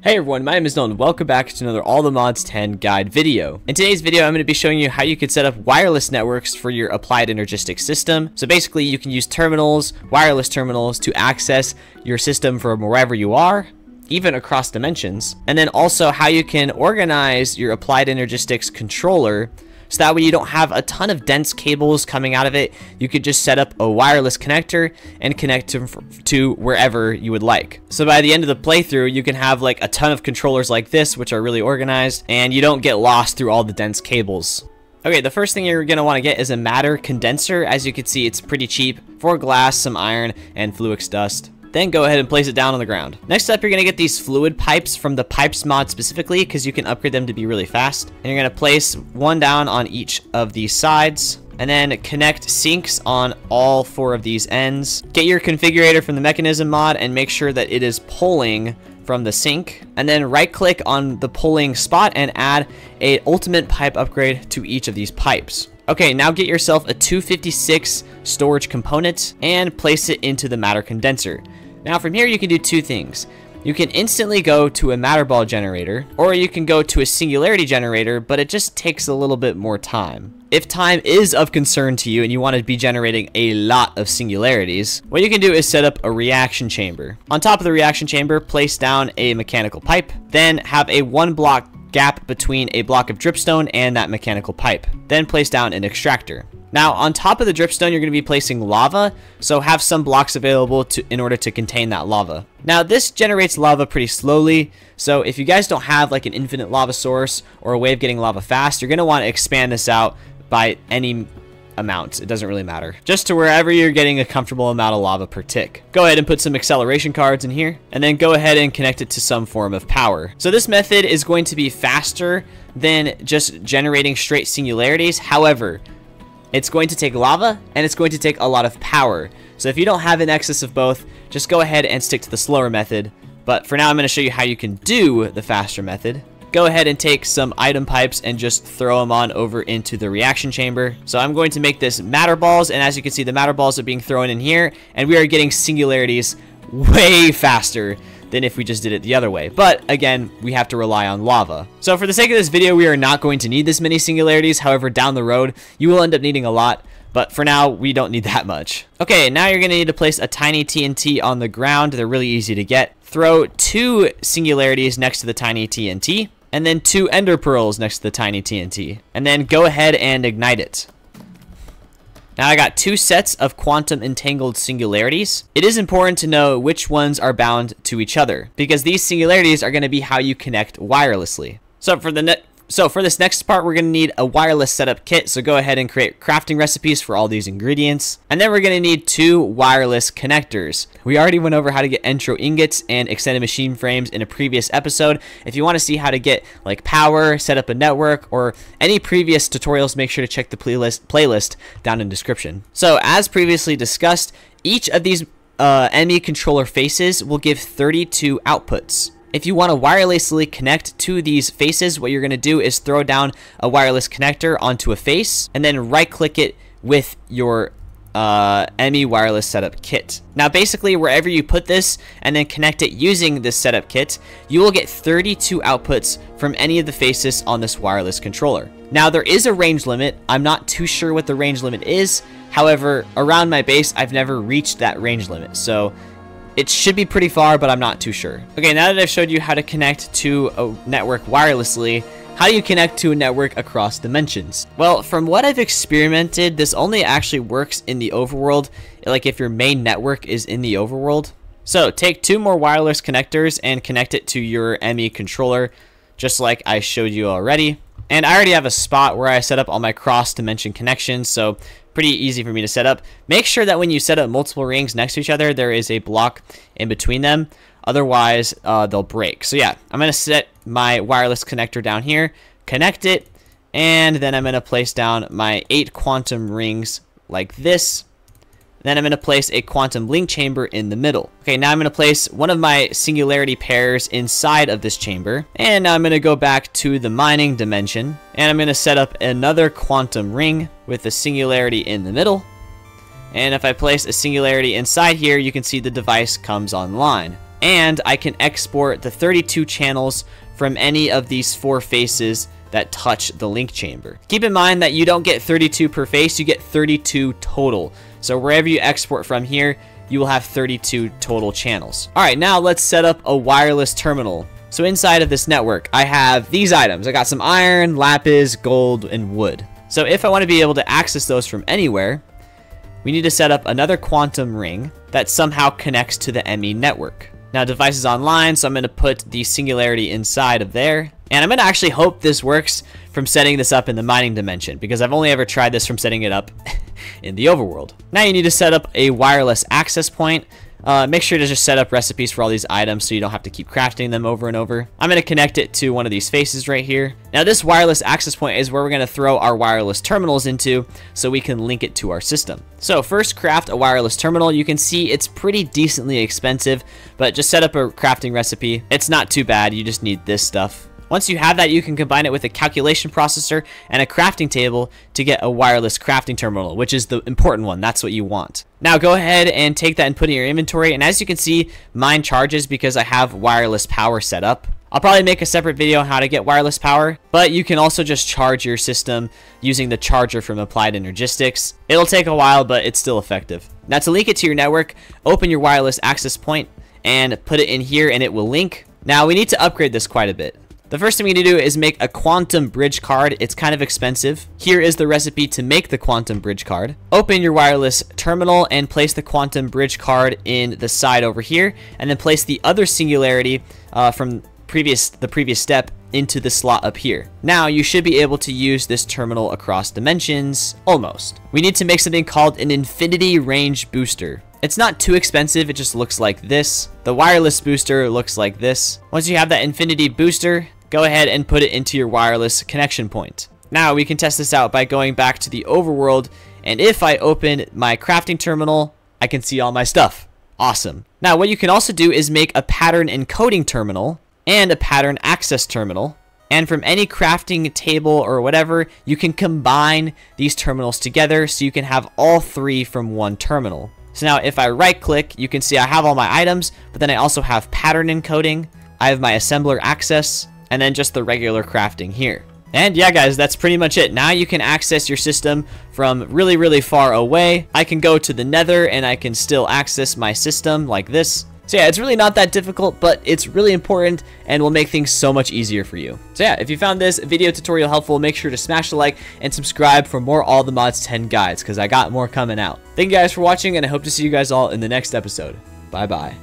Hey everyone, my name is Nolan. Welcome back to another All the Mods 10 guide video. In today's video, I'm going to be showing you how you could set up wireless networks for your applied energistic system. So basically, you can use terminals, wireless terminals, to access your system from wherever you are, even across dimensions. And then also how you can organize your applied energistics controller so that way you don't have a ton of dense cables coming out of it. You could just set up a wireless connector and connect to, to wherever you would like. So by the end of the playthrough, you can have like a ton of controllers like this, which are really organized, and you don't get lost through all the dense cables. Okay, the first thing you're going to want to get is a matter condenser. As you can see, it's pretty cheap. For glass, some iron, and flux dust. Then go ahead and place it down on the ground. Next up, you're going to get these fluid pipes from the Pipez mod specifically because you can upgrade them to be really fast. And you're going to place one down on each of these sides and then connect sinks on all four of these ends. Get your configurator from the Mekanism mod and make sure that it is pulling from the sink and then right click on the pulling spot and add a ultimate pipe upgrade to each of these pipes. Okay, now get yourself a 256 storage component and place it into the matter condenser. Now from here you can do two things. You can instantly go to a matter ball generator, or you can go to a singularity generator, but it just takes a little bit more time. If time is of concern to you and you want to be generating a lot of singularities, what you can do is set up a reaction chamber. On top of the reaction chamber, place down a mechanical pipe, then have a one block gap between a block of dripstone and that mechanical pipe. Then place down an extractor. Now, on top of the dripstone, you're going to be placing lava, so have some blocks available to in order to contain that lava. Now, this generates lava pretty slowly, so if you guys don't have like an infinite lava source or a way of getting lava fast, you're going to want to expand this out by any amount. It doesn't really matter. Just to wherever you're getting a comfortable amount of lava per tick. Go ahead and put some acceleration cards in here, and then go ahead and connect it to some form of power. So this method is going to be faster than just generating straight singularities. However, it's going to take lava, and it's going to take a lot of power. So if you don't have an excess of both, just go ahead and stick to the slower method. But for now, I'm going to show you how you can do the faster method. Go ahead and take some item pipes and just throw them on over into the reaction chamber. So I'm going to make this matter balls, and as you can see, the matter balls are being thrown in here, and we are getting singularities way faster than if we just did it the other way. But again, we have to rely on lava. So for the sake of this video, we are not going to need this many singularities. However, down the road, you will end up needing a lot. But for now, we don't need that much. Okay, now you're going to need to place a tiny TNT on the ground. They're really easy to get. Throw two singularities next to the tiny TNT. And then two ender pearls next to the tiny TNT. And then go ahead and ignite it. Now I got two sets of quantum entangled singularities. It is important to know which ones are bound to each other because these singularities are going to be how you connect wirelessly. So for the so for this next part, we're going to need a wireless setup kit. So go ahead and create crafting recipes for all these ingredients. And then we're going to need two wireless connectors. We already went over how to get Entro ingots and extended machine frames in a previous episode. If you want to see how to get like power, set up a network, or any previous tutorials, make sure to check the playlist, playlist down in description. So as previously discussed, each of these uh, ME controller faces will give 32 outputs. If you want to wirelessly connect to these faces, what you're going to do is throw down a wireless connector onto a face and then right click it with your uh, ME wireless setup kit. Now basically wherever you put this and then connect it using this setup kit, you will get 32 outputs from any of the faces on this wireless controller. Now there is a range limit. I'm not too sure what the range limit is. However, around my base, I've never reached that range limit. So it should be pretty far, but I'm not too sure. Okay, now that I've showed you how to connect to a network wirelessly, how do you connect to a network across dimensions? Well, from what I've experimented, this only actually works in the overworld, like if your main network is in the overworld. So take two more wireless connectors and connect it to your ME controller, just like I showed you already. And I already have a spot where I set up all my cross-dimension connections, so pretty easy for me to set up. Make sure that when you set up multiple rings next to each other, there is a block in between them. Otherwise, uh, they'll break. So yeah, I'm going to set my wireless connector down here, connect it, and then I'm going to place down my eight quantum rings like this. Then I'm going to place a quantum link chamber in the middle. Okay, now I'm going to place one of my singularity pairs inside of this chamber. And now I'm going to go back to the mining dimension. And I'm going to set up another quantum ring with a singularity in the middle. And if I place a singularity inside here, you can see the device comes online. and I can export the 32 channels from any of these four faces that touch the link chamber. Keep in mind that you don't get 32 per face, you get 32 total. So wherever you export from here, you will have 32 total channels. All right, now let's set up a wireless terminal. So inside of this network, I have these items. I got some iron, lapis, gold, and wood. So if I want to be able to access those from anywhere, we need to set up another quantum ring that somehow connects to the ME network. Now devices online, so I'm going to put the singularity inside of there. And I'm going to actually hope this works from setting this up in the mining dimension because I've only ever tried this from setting it up in the overworld. Now you need to set up a wireless access point. Uh, make sure to just set up recipes for all these items so you don't have to keep crafting them over and over. I'm going to connect it to one of these faces right here. Now this wireless access point is where we're going to throw our wireless terminals into so we can link it to our system. So first craft a wireless terminal. You can see it's pretty decently expensive, but just set up a crafting recipe. It's not too bad. You just need this stuff. Once you have that, you can combine it with a calculation processor and a crafting table to get a wireless crafting terminal, which is the important one. That's what you want. Now go ahead and take that and put it in your inventory. And as you can see, mine charges because I have wireless power set up. I'll probably make a separate video on how to get wireless power, but you can also just charge your system using the charger from Applied Energistics. It'll take a while, but it's still effective. Now to link it to your network, open your wireless access point and put it in here and it will link. Now we need to upgrade this quite a bit. The first thing we need to do is make a quantum bridge card. It's kind of expensive. Here is the recipe to make the quantum bridge card. Open your wireless terminal and place the quantum bridge card in the side over here, and then place the other singularity uh, from previous the previous step into the slot up here. Now you should be able to use this terminal across dimensions, almost. We need to make something called an infinity range booster. It's not too expensive, it just looks like this. The wireless booster looks like this. Once you have that infinity booster, go ahead and put it into your wireless connection point. Now we can test this out by going back to the overworld and if I open my crafting terminal, I can see all my stuff. Awesome. Now what you can also do is make a pattern encoding terminal and a pattern access terminal. And from any crafting table or whatever, you can combine these terminals together so you can have all three from one terminal. So now if I right click, you can see I have all my items, but then I also have pattern encoding, I have my assembler access, and then just the regular crafting here. And yeah, guys, that's pretty much it. Now you can access your system from really, really far away. I can go to the nether and I can still access my system like this. So yeah, it's really not that difficult, but it's really important and will make things so much easier for you. So yeah, if you found this video tutorial helpful, make sure to smash the like and subscribe for more All the Mods 10 guides, because I got more coming out. Thank you guys for watching, and I hope to see you guys all in the next episode. Bye-bye.